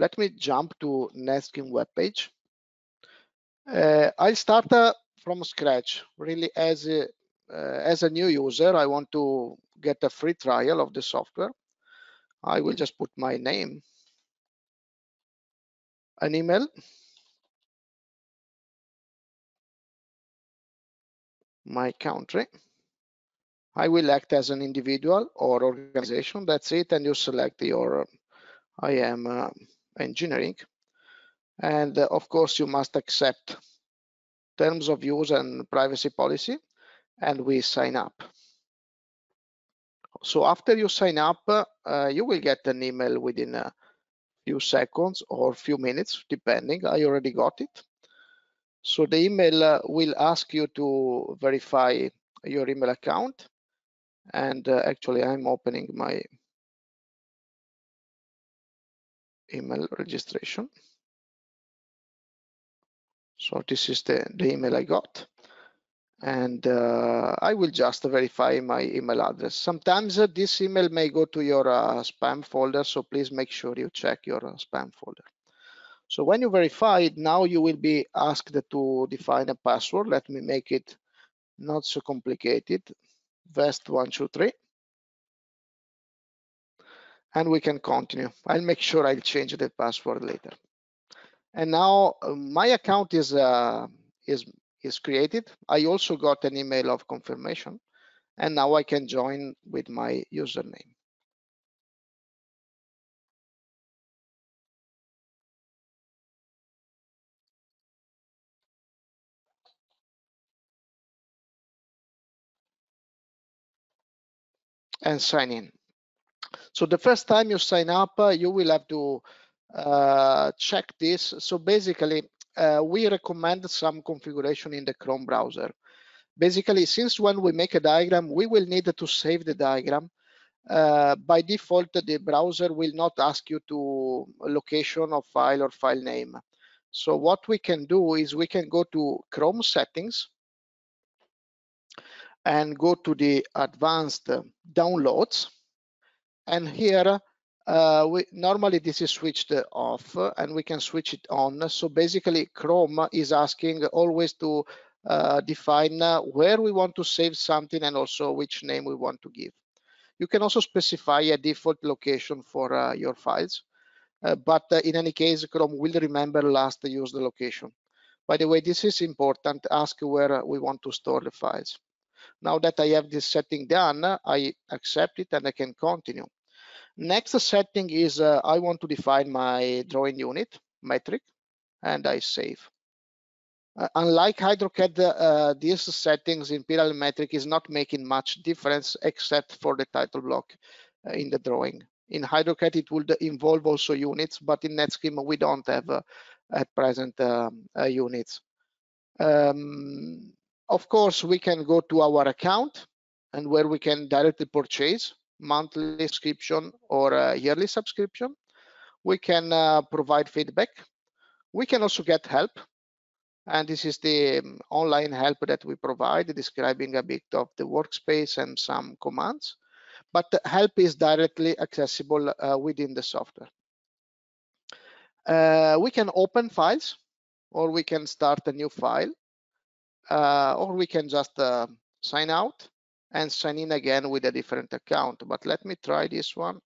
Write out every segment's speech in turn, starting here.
let me jump to NetSkeme webpage. Uh, I'll start uh, from scratch, really as a, uh, as a new user. I want to get a free trial of the software. I will just put my name, an email, my country. I will act as an individual or organization. That's it. And you select your, I am uh, engineering. And uh, of course, you must accept terms of use and privacy policy. And we sign up. So after you sign up, uh, you will get an email within a few seconds or few minutes, depending. I already got it. So the email uh, will ask you to verify your email account. And uh, actually, I'm opening my email registration. So this is the, the email I got. And uh, I will just verify my email address. Sometimes uh, this email may go to your uh, spam folder, so please make sure you check your uh, spam folder. So when you verify it, now you will be asked to define a password. Let me make it not so complicated. Vest123. And we can continue. I'll make sure I'll change the password later. And now uh, my account is uh, is is created. I also got an email of confirmation, and now I can join with my username. and sign in. So the first time you sign up, uh, you will have to uh, check this. So basically, uh, we recommend some configuration in the Chrome browser. Basically, since when we make a diagram, we will need to save the diagram. Uh, by default, the browser will not ask you to location of file or file name. So what we can do is we can go to Chrome settings and go to the advanced downloads. And here, uh, we, normally this is switched off and we can switch it on. So basically Chrome is asking always to uh, define where we want to save something and also which name we want to give. You can also specify a default location for uh, your files. Uh, but uh, in any case, Chrome will remember last used location. By the way, this is important. Ask where we want to store the files. Now that I have this setting done, I accept it and I can continue. Next setting is uh, I want to define my drawing unit metric and I save. Uh, unlike HydroCAD, uh, these settings in Imperial metric is not making much difference except for the title block uh, in the drawing. In HydroCAD, it would involve also units, but in NetSkeme, we don't have uh, at present um, uh, units. Um, of course, we can go to our account and where we can directly purchase monthly subscription or a yearly subscription. We can uh, provide feedback. We can also get help. And this is the um, online help that we provide, describing a bit of the workspace and some commands. But help is directly accessible uh, within the software. Uh, we can open files or we can start a new file uh, or we can just uh, sign out and sign in again with a different account. But let me try this one.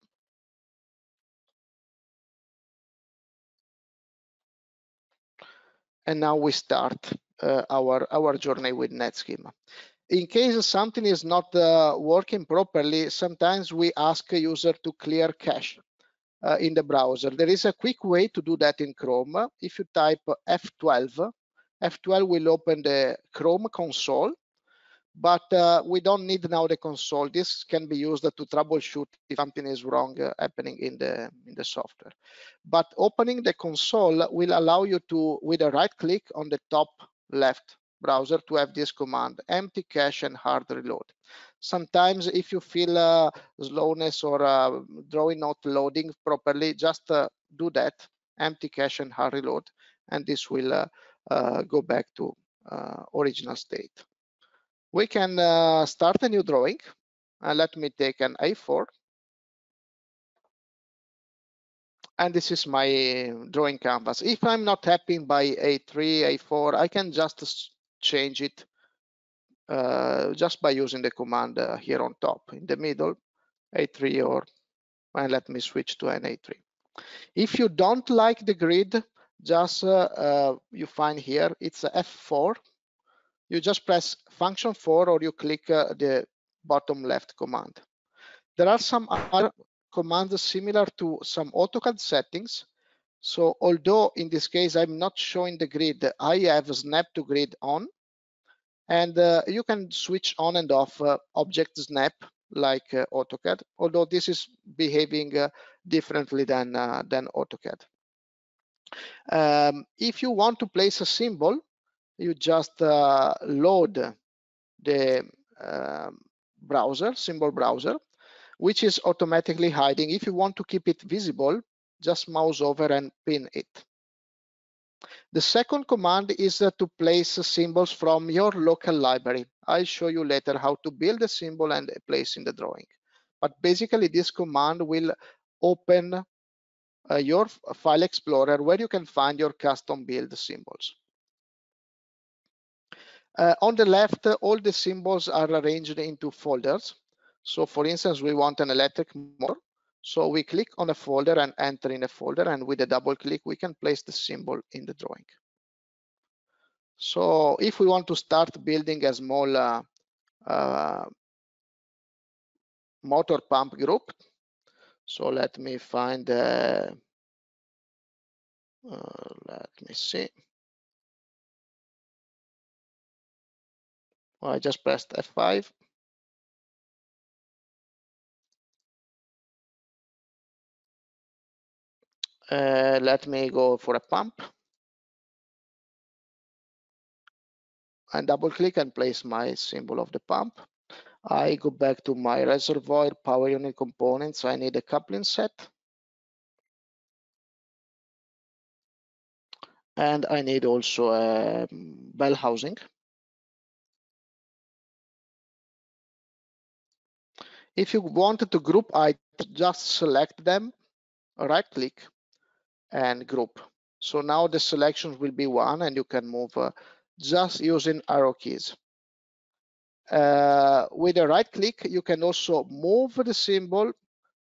And now we start uh, our, our journey with NetSkeme. In case something is not uh, working properly, sometimes we ask a user to clear cache uh, in the browser. There is a quick way to do that in Chrome. If you type F12, F12 will open the Chrome console, but uh, we don't need now the console. This can be used to troubleshoot if something is wrong uh, happening in the in the software. But opening the console will allow you to, with a right click on the top left browser, to have this command: empty cache and hard reload. Sometimes, if you feel uh, slowness or uh, drawing not loading properly, just uh, do that: empty cache and hard reload, and this will uh, go back to uh, original state. We can uh, start a new drawing. And let me take an A4. and this is my drawing canvas. If I'm not happy by A3, A4, I can just change it uh, just by using the command uh, here on top in the middle, A3 or, and let me switch to an A3. If you don't like the grid, just uh, uh you find here, it's a F4. You just press function 4 or you click uh, the bottom left command. There are some other commands similar to some AutoCAD settings. So although in this case I'm not showing the grid, I have snap to grid on and uh, you can switch on and off uh, object snap like uh, AutoCAD, although this is behaving differently than, than AutoCAD. Um, if you want to place a symbol, you just uh, load the um, browser, symbol browser, which is automatically hiding. If you want to keep it visible, just mouse over and pin it. The second command is uh, to place symbols from your local library. I'll show you later how to build a symbol and place in the drawing. But basically this command will open uh, your file explorer where you can find your custom build symbols. Uh, on the left, all the symbols are arranged into folders. So for instance, we want an electric motor. So we click on a folder and enter in a folder and with a double click, we can place the symbol in the drawing. So if we want to start building a small uh, uh, motor pump group, so let me find, uh, uh let me see. Well, I just pressed F5. Uh, let me go for a pump and double click and place my symbol of the pump. I go back to my reservoir power unit components. I need a coupling set. And I need also a bell housing. If you wanted to group I just select them, right click and group. So now the selections will be one and you can move uh, just using arrow keys. Uh, with a right click, you can also move the symbol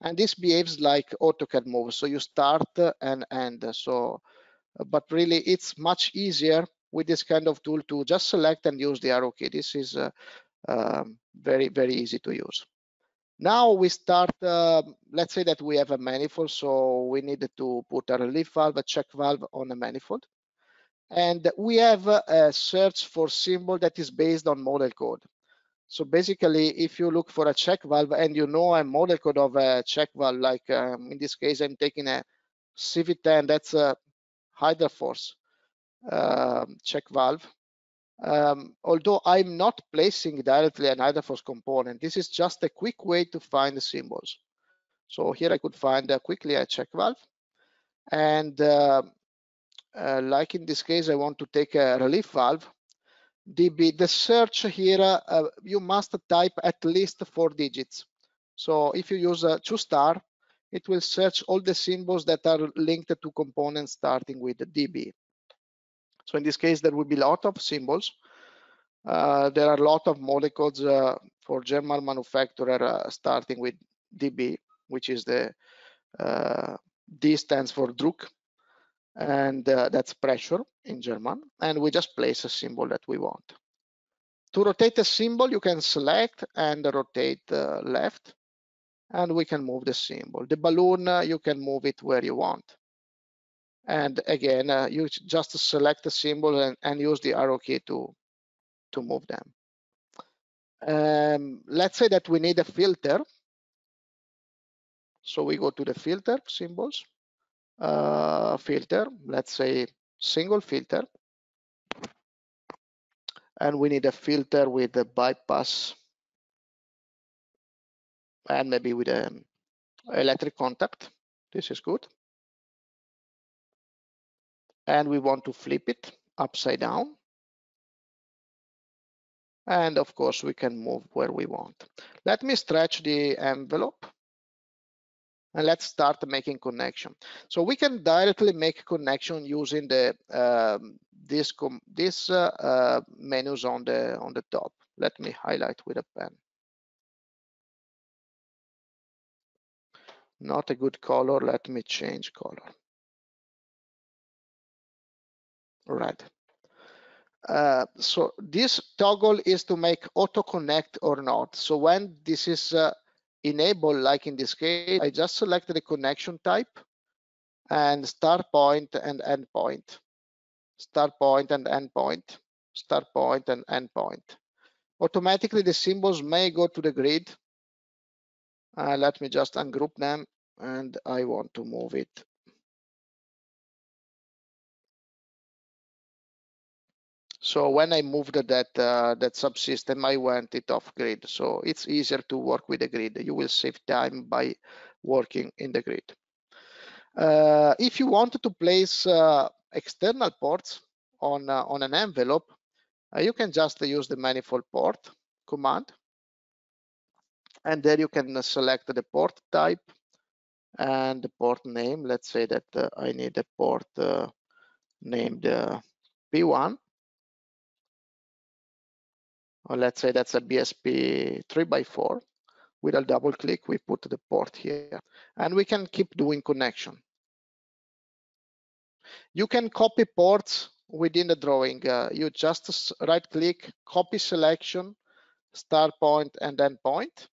and this behaves like AutoCAD move. So you start and end. So, but really it's much easier with this kind of tool to just select and use the arrow key. This is uh, um, very, very easy to use. Now we start, uh, let's say that we have a manifold, so we need to put a relief valve, a check valve on a manifold. And we have a search for symbol that is based on model code. So basically, if you look for a check valve and you know a model code of a check valve, like um, in this case, I'm taking a CV10, that's a HydraForce uh, check valve. Um, although I'm not placing directly an HydraForce component, this is just a quick way to find the symbols. So here I could find uh, quickly a check valve. And uh, uh, like in this case, I want to take a relief valve. DB, the search here, uh, you must type at least four digits. So if you use a two star, it will search all the symbols that are linked to components starting with DB. So in this case, there will be a lot of symbols. Uh, there are a lot of molecules uh, for German manufacturer uh, starting with DB, which is the uh, D stands for Druck, and uh, that's pressure in German. And we just place a symbol that we want. To rotate a symbol, you can select and rotate uh, left, and we can move the symbol. The balloon, you can move it where you want. And again, uh, you just select the symbol and, and, use the arrow key to, to move them. Um, let's say that we need a filter. So we go to the filter symbols, uh, filter, let's say single filter. And we need a filter with a bypass and maybe with an electric contact. This is good and we want to flip it upside down. And of course, we can move where we want. Let me stretch the envelope. And let's start making connection. So we can directly make connection using the um, this this uh, uh, menus on the on the top. Let me highlight with a pen. Not a good color. Let me change color. Right. Uh, so this toggle is to make auto connect or not. So when this is enabled, like in this case, I just select the connection type and start point and end point, start point and end point, start point and end point. Automatically, the symbols may go to the grid. Uh, let me just ungroup them and I want to move it So when I moved that uh, that subsystem, I went it off grid. So it's easier to work with the grid. You will save time by working in the grid. Uh, if you want to place uh, external ports on uh, on an envelope, uh, you can just use the manifold port command, and there you can select the port type and the port name. Let's say that uh, I need a port named P1 or let's say that's a BSP 3x4 with a double click we put the port here. And we can keep doing connection. You can copy ports within the drawing. Uh, you just right click copy selection start point and end point.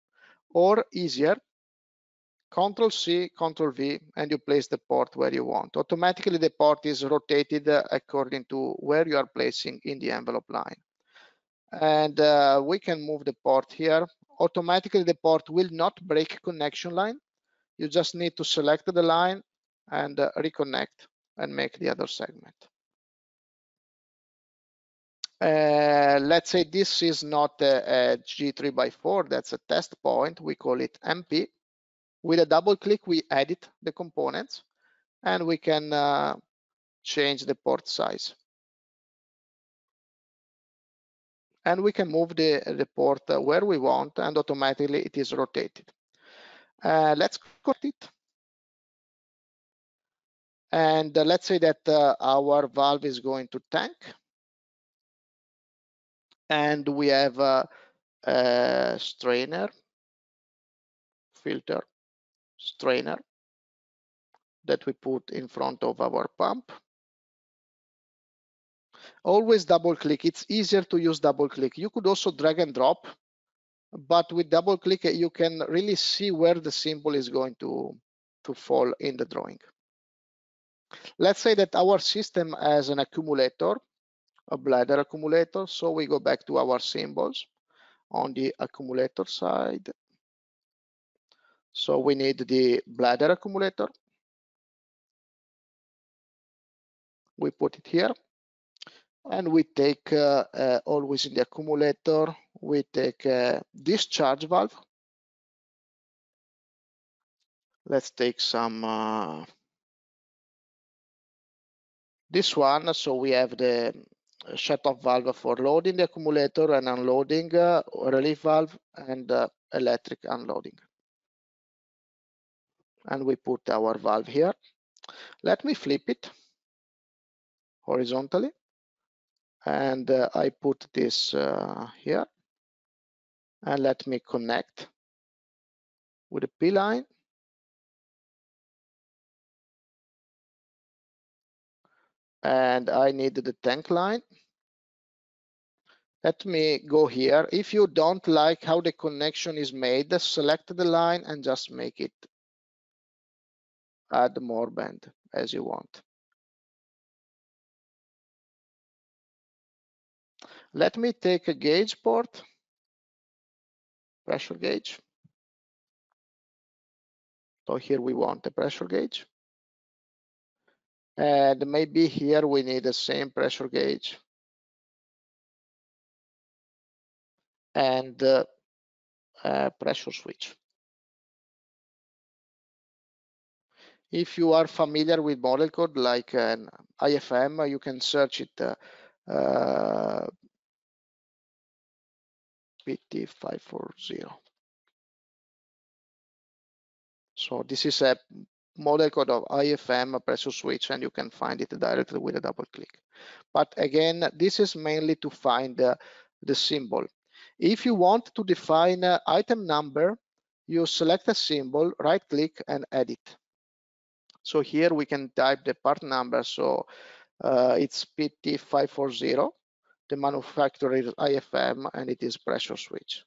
Or easier control C, control V, and you place the port where you want. Automatically, the port is rotated uh, according to where you are placing in the envelope line and uh, we can move the port here. Automatically, the port will not break connection line. You just need to select the line and uh, reconnect and make the other segment. Uh, let's say this is not a a G3 by 4, that's a test point. We call it MP. With a double click, we edit the components and we can uh, change the port size. And we can move the report where we want and automatically it is rotated. Uh, let's cut it. And uh, let's say that uh, our valve is going to tank. And we have a, a strainer, filter, strainer that we put in front of our pump always double click. It's easier to use double click. You could also drag and drop but with double click you can really see where the symbol is going to to fall in the drawing. Let's say that our system has an accumulator a bladder accumulator. So we go back to our symbols on the accumulator side. So we need the bladder accumulator. We put it here and we take uh, uh, always in the accumulator we take a discharge valve. Let's take some uh, this one. So we have the shut-off valve for loading the accumulator and unloading uh, relief valve and uh, electric unloading. And we put our valve here. Let me flip it horizontally and uh, I put this uh, here. And let me connect with a p-line and I need the tank line. Let me go here. If you don't like how the connection is made select the line and just make it add more band as you want Let me take a gauge port, pressure gauge. So here we want a pressure gauge. And maybe here we need the same pressure gauge. And uh, pressure switch. If you are familiar with model code like an IFM, you can search it uh, uh, PT540. So this is a model code of IFM pressure switch and you can find it directly with a double click. But again, this is mainly to find uh, the symbol. If you want to define uh, item number, you select a symbol, right click and edit. So here we can type the part number. So uh, it's PT540. The manufacturer is IFM and it is pressure switch.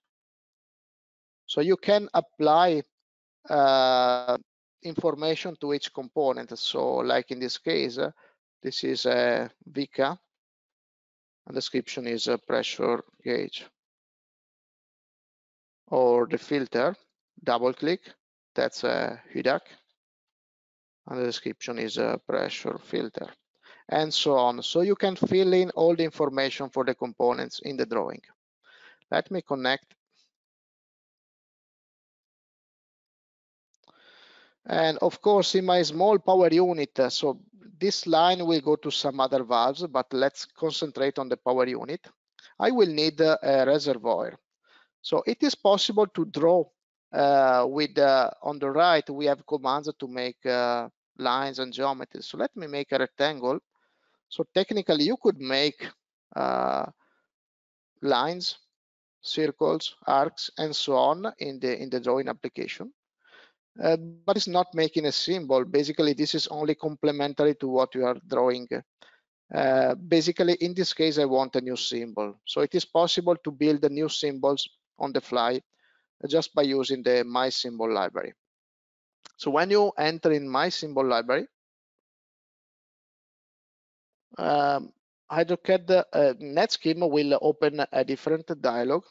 So you can apply uh, information to each component. So like in this case, uh, this is a WIKA and description is a pressure gauge or the filter double click that's a HYDAC and the description is a pressure filter and so on. So you can fill in all the information for the components in the drawing. Let me connect. And of course in my small power unit uh, so this line will go to some other valves but let's concentrate on the power unit. I will need uh, a reservoir. So it is possible to draw uh, with uh, on the right we have commands to make uh, lines and geometry so let me make a rectangle so technically you could make uh, lines circles arcs and so on in the in the drawing application. Uh, but it's not making a symbol. Basically this is only complementary to what you are drawing. Uh, basically in this case i want a new symbol. So it is possible to build the new symbols on the fly just by using the my symbol library. So when you enter in my symbol library, um, HydroCAD uh, NetSkeme will open a different dialog.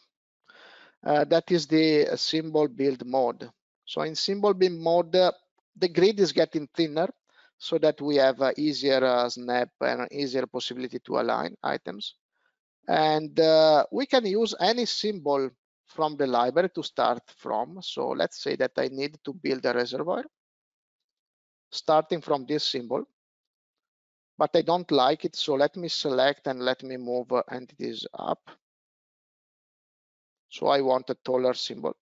Uh, that is the symbol build mode. So in symbol build mode, uh, the grid is getting thinner so that we have easier uh, snap and easier possibility to align items. And uh, we can use any symbol from the library to start from. So let's say that I need to build a reservoir starting from this symbol, but I don't like it. So let me select and let me move entities up. So I want a taller symbol.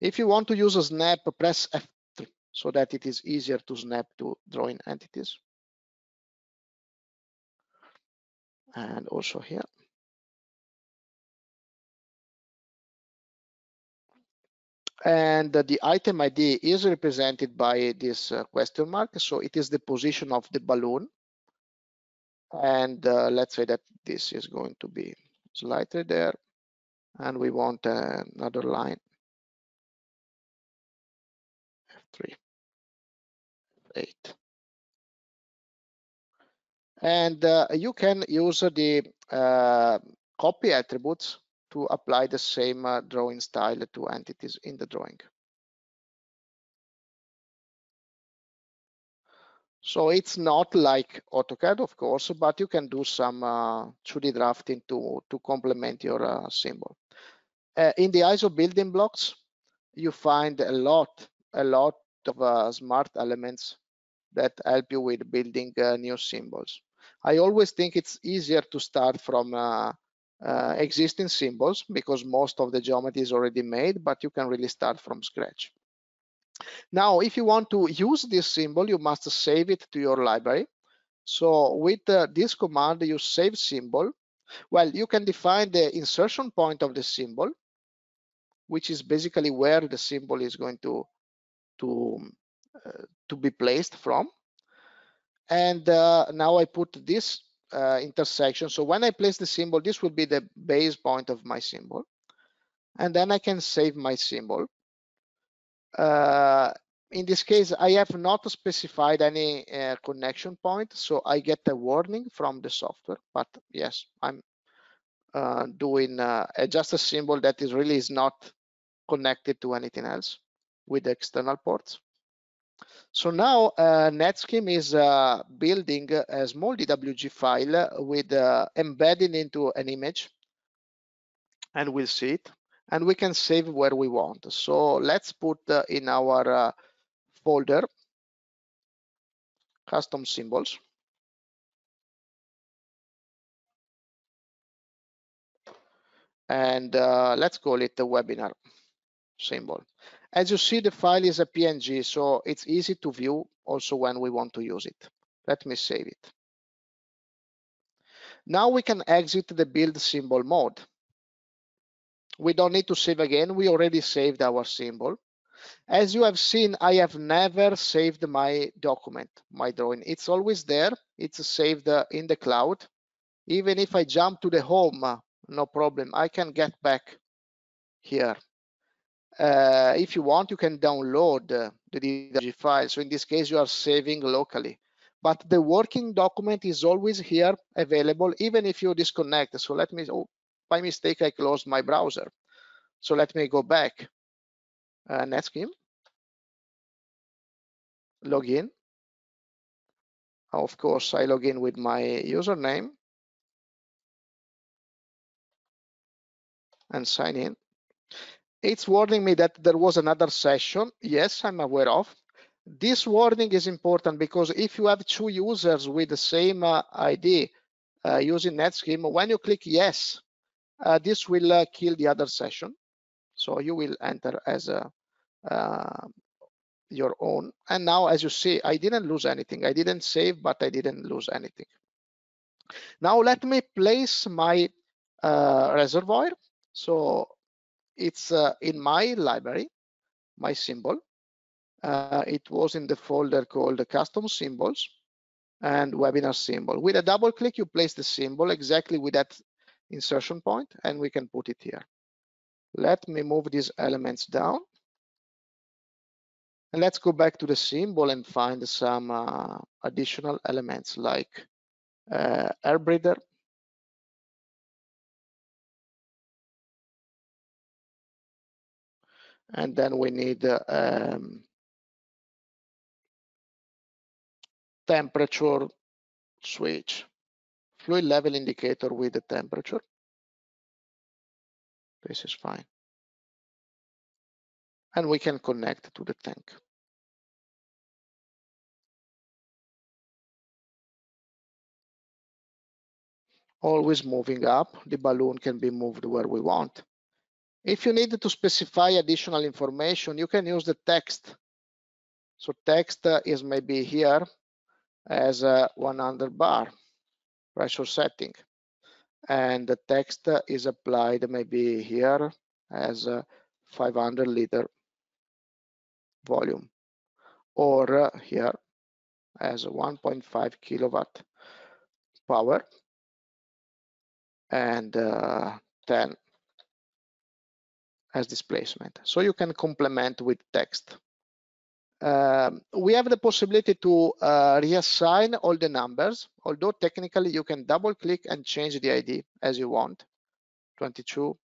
If you want to use a snap, press F3 so that it is easier to snap to drawing entities. And also here. and the item ID is represented by this uh, question mark. So it is the position of the balloon. And uh, let's say that this is going to be slightly there. And we want another line. F3, F8. And uh, you can use the uh, copy attributes to apply the same uh, drawing style to entities in the drawing. So it's not like AutoCAD, of course, but you can do some uh, 2D drafting to, to complement your uh, symbol. Uh, in the ISO building blocks, you find a lot, a lot of uh, smart elements that help you with building uh, new symbols. I always think it's easier to start from uh, existing symbols because most of the geometry is already made, but you can really start from scratch. Now, if you want to use this symbol, you must save it to your library. So with uh, this command, you save symbol. Well, you can define the insertion point of the symbol, which is basically where the symbol is going to to uh, to be placed from. And uh, now I put this uh, intersection. So when I place the symbol, this will be the base point of my symbol. And then I can save my symbol. Uh, in this case, I have not specified any uh, connection point, so I get a warning from the software. But yes, I'm uh, doing just a symbol that is really is not connected to anything else with the external ports. So now uh, NetSkeme is uh, building a small DWG file with uh, embedding into an image and we'll see it and we can save where we want. So let's put uh, in our uh, folder custom symbols. And uh, let's call it the webinar symbol As you see, the file is a PNG, so it's easy to view also when we want to use it. Let me save it. Now we can exit the build symbol mode. We don't need to save again. We already saved our symbol. As you have seen, I have never saved my document, my drawing. It's always there. It's saved uh, in the cloud. Even if I jump to the home, uh, no problem. I can get back here. Uh, if you want, you can download uh, the DWG file. So in this case, you are saving locally. But the working document is always here available, even if you disconnect. So let me, oh, by mistake, I closed my browser. So let me go back. Uh, NetSkeme. Login. Of course, I log in with my username and sign in. It's warning me that there was another session. Yes, I'm aware of. This warning is important because if you have two users with the same uh, ID uh, using NetSkeme, when you click yes, this will uh, kill the other session. So you will enter as a, uh, your own. And now, as you see, I didn't lose anything. I didn't save, but I didn't lose anything. Now let me place my uh, reservoir. So it's uh, in my library, my symbol. Uh, it was in the folder called custom symbols and webinar symbol. With a double click, you place the symbol exactly with that insertion point and we can put it here. Let me move these elements down. And let's go back to the symbol and find some uh, additional elements like uh, air breather. And then we need uh, um, temperature switch, fluid level indicator with the temperature. This is fine. And we can connect to the tank. Always moving up, the balloon can be moved where we want. If you need to specify additional information, you can use the text. So text uh, is maybe here as a 100 bar pressure setting and the text is applied maybe here as a 500 liter volume or here as 1.5 kilowatt power and uh, 10 as displacement. So you can complement with text. Um, we have the possibility to uh, reassign all the numbers, although technically you can double click and change the ID as you want. 22,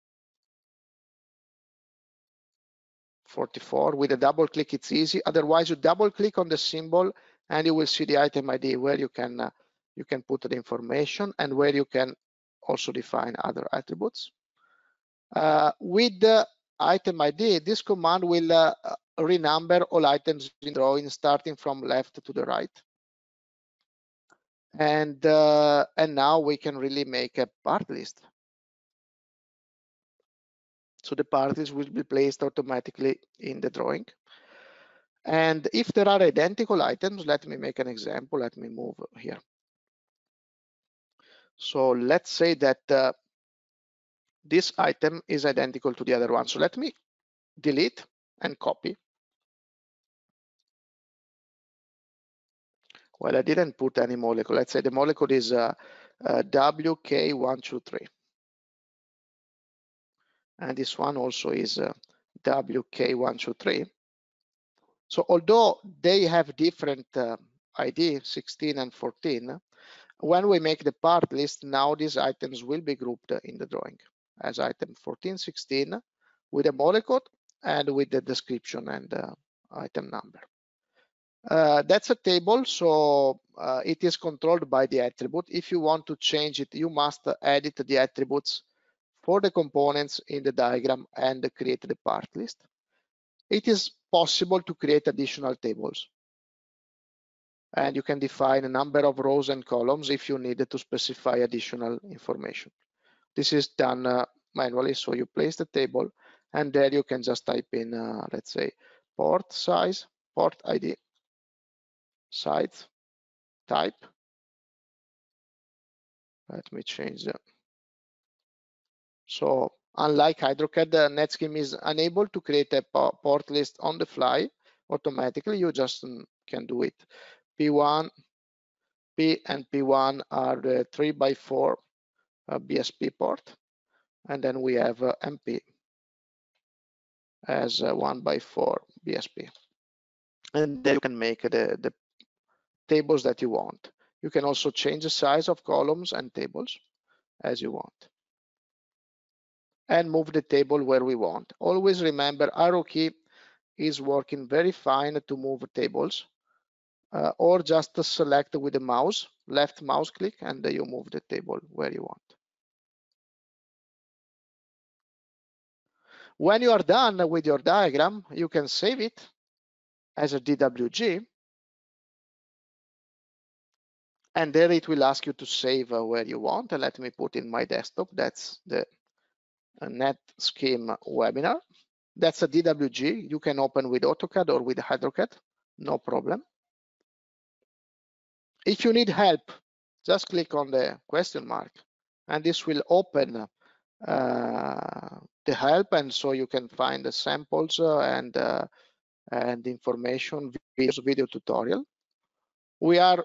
44, with a double click it's easy. Otherwise you double click on the symbol and you will see the item ID where you can uh, you can put the information and where you can also define other attributes. Uh, with the item ID, this command will uh, renumber all items in drawing starting from left to the right. And, uh, and now we can really make a part list. So the parties will be placed automatically in the drawing. And if there are identical items, let me make an example. Let me move here. So let's say that uh, this item is identical to the other one. So let me delete and copy. Well, I didn't put any molecule. Let's say the molecule is uh, uh, WK123. And this one also is uh, WK123. So although they have different uh, ID, 16 and 14, when we make the part list, now these items will be grouped in the drawing as item 14, 16 with a molecule and with the description and uh, item number. Uh, that's a table, so uh, it is controlled by the attribute. If you want to change it, you must edit the attributes for the components in the diagram and create the part list. It is possible to create additional tables. And you can define a number of rows and columns if you need to specify additional information. This is done uh, manually. So you place the table and there you can just type in, uh, let's say, port size, port ID, site, type. Let me change that. So unlike HydroCAD, the NetSkeme is unable to create a port list on the fly automatically. You just can do it. P1, P and P1 are the 3 by 4 uh, BSP port. And then we have uh, MP as a 1 by 4 BSP. And then you can make the, the tables that you want. You can also change the size of columns and tables as you want. And move the table where we want. Always remember arrow key is working very fine to move tables uh, or just select with the mouse, left mouse click, and then you move the table where you want. When you are done with your diagram, you can save it as a DWG. And there it will ask you to save where you want. And let me put in my desktop. That's the uh, NetSkeme webinar. That's a DWG. You can open with AutoCAD or with HydroCAD, no problem. If you need help, just click on the question mark and this will open uh, the help and so you can find the samples uh, and uh, and information videos video tutorial we are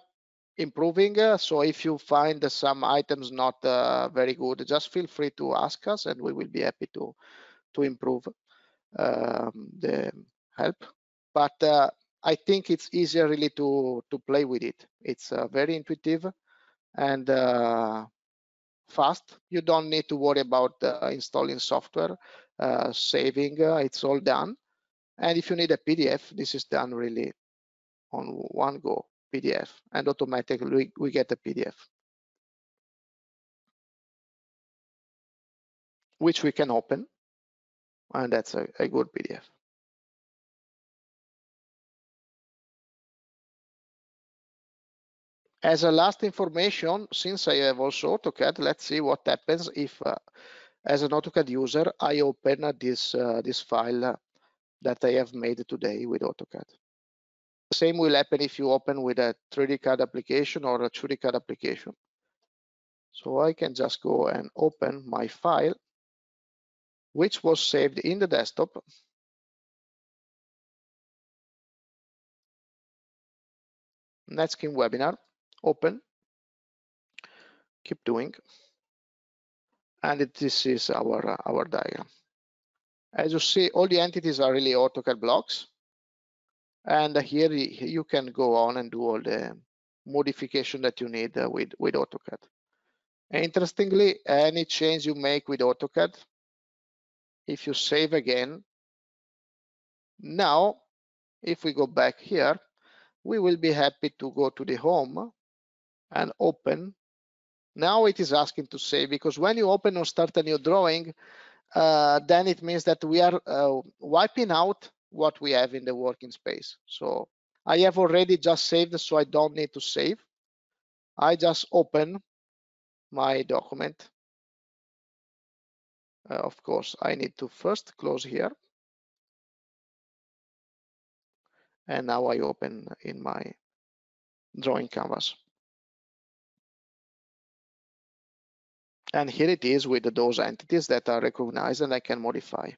improving uh, so if you find some items not uh, very good just feel free to ask us and we will be happy to to improve um, the help but uh, I think it's easier really to to play with it. It's uh, very intuitive and uh, fast. You don't need to worry about uh, installing software, saving. It's all done. And if you need a PDF, this is done really on one go PDF, and automatically we, get a PDF, which we can open, and that's a, a good PDF. As a last information, since I have also AutoCAD, let's see what happens if, uh, as an AutoCAD user, I open uh, this, uh, this file uh, that I have made today with AutoCAD. Same will happen if you open with a 3D CAD application or a 2D CAD application. So I can just go and open my file, which was saved in the desktop. NetSkeme webinar open, keep doing, and it, this is our, uh, our diagram. As you see, all the entities are really AutoCAD blocks. And here you can go on and do all the modification that you need uh, with, with AutoCAD. Interestingly, any change you make with AutoCAD, if you save again, now, if we go back here, we will be happy to go to the home and open. Now it is asking to save because when you open or start a new drawing, uh, then it means that we are uh, wiping out what we have in the working space. So I have already just saved, so I don't need to save. I just open my document. Uh, of course, I need to first close here. And now I open in my drawing canvas. And here it is with those entities that are recognized and I can modify.